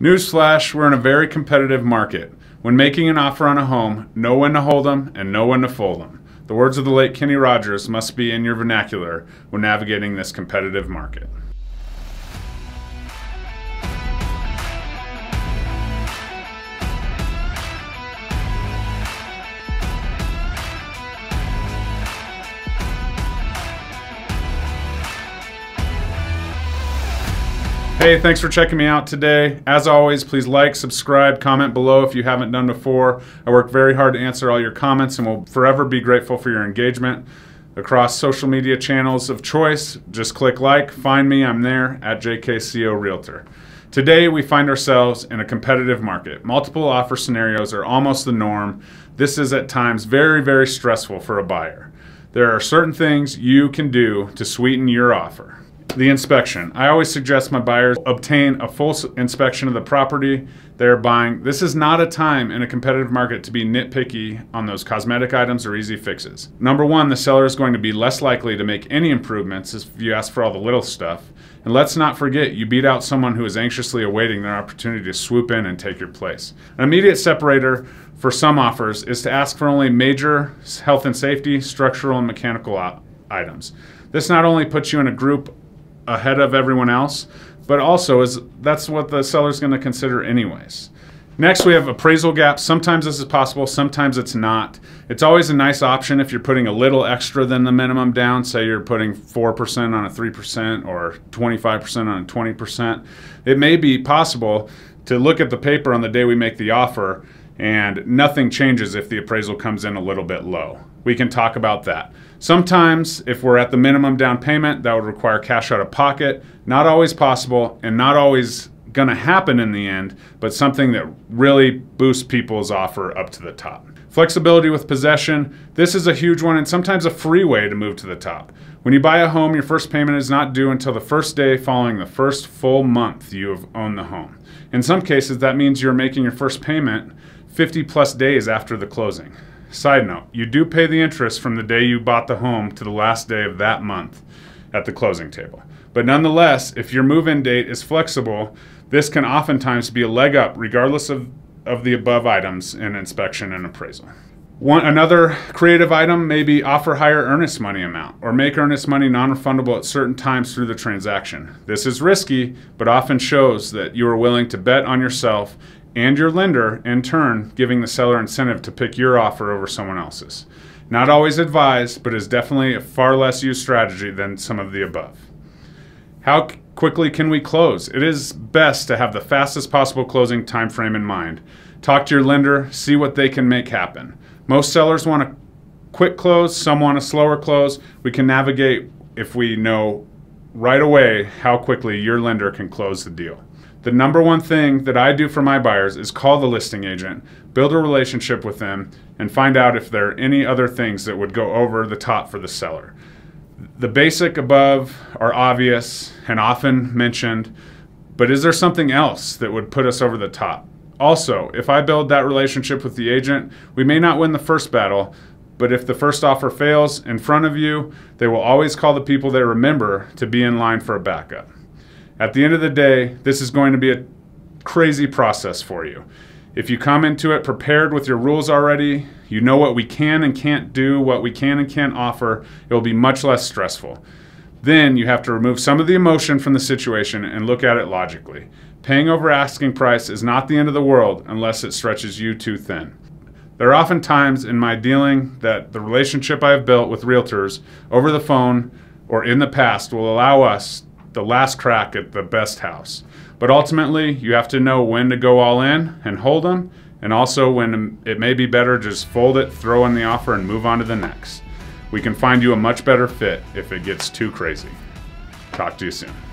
Newsflash, we're in a very competitive market. When making an offer on a home, know when to hold them and know when to fold them. The words of the late Kenny Rogers must be in your vernacular when navigating this competitive market. Hey, thanks for checking me out today. As always, please like, subscribe, comment below if you haven't done before. I work very hard to answer all your comments and will forever be grateful for your engagement. Across social media channels of choice, just click like, find me, I'm there at JKCO Realtor. Today, we find ourselves in a competitive market. Multiple offer scenarios are almost the norm. This is at times very, very stressful for a buyer. There are certain things you can do to sweeten your offer. The inspection. I always suggest my buyers obtain a full inspection of the property they're buying. This is not a time in a competitive market to be nitpicky on those cosmetic items or easy fixes. Number one, the seller is going to be less likely to make any improvements if you ask for all the little stuff. And let's not forget, you beat out someone who is anxiously awaiting their opportunity to swoop in and take your place. An immediate separator for some offers is to ask for only major health and safety, structural, and mechanical items. This not only puts you in a group ahead of everyone else, but also is that's what the seller's going to consider anyways. Next, we have appraisal gaps. Sometimes this is possible, sometimes it's not. It's always a nice option if you're putting a little extra than the minimum down, say you're putting 4% on a 3% or 25% on a 20%. It may be possible to look at the paper on the day we make the offer and nothing changes if the appraisal comes in a little bit low. We can talk about that. Sometimes, if we're at the minimum down payment, that would require cash out of pocket. Not always possible and not always going to happen in the end, but something that really boosts people's offer up to the top. Flexibility with possession. This is a huge one and sometimes a free way to move to the top. When you buy a home, your first payment is not due until the first day following the first full month you have owned the home. In some cases, that means you're making your first payment 50 plus days after the closing. Side note, you do pay the interest from the day you bought the home to the last day of that month at the closing table. But nonetheless, if your move-in date is flexible, this can oftentimes be a leg up regardless of, of the above items in inspection and appraisal. One, another creative item may be offer higher earnest money amount or make earnest money non-refundable at certain times through the transaction. This is risky, but often shows that you are willing to bet on yourself and your lender, in turn, giving the seller incentive to pick your offer over someone else's. Not always advised, but is definitely a far less used strategy than some of the above. How quickly can we close? It is best to have the fastest possible closing time frame in mind. Talk to your lender, see what they can make happen. Most sellers want a quick close, some want a slower close. We can navigate if we know right away how quickly your lender can close the deal. The number one thing that I do for my buyers is call the listing agent, build a relationship with them, and find out if there are any other things that would go over the top for the seller. The basic above are obvious and often mentioned, but is there something else that would put us over the top? Also, if I build that relationship with the agent, we may not win the first battle, but if the first offer fails in front of you, they will always call the people they remember to be in line for a backup. At the end of the day, this is going to be a crazy process for you. If you come into it prepared with your rules already, you know what we can and can't do, what we can and can't offer, it will be much less stressful. Then you have to remove some of the emotion from the situation and look at it logically. Paying over asking price is not the end of the world unless it stretches you too thin. There are often times in my dealing that the relationship I have built with realtors over the phone or in the past will allow us the last crack at the best house. But ultimately, you have to know when to go all in and hold them, and also when it may be better just fold it, throw in the offer, and move on to the next. We can find you a much better fit if it gets too crazy. Talk to you soon.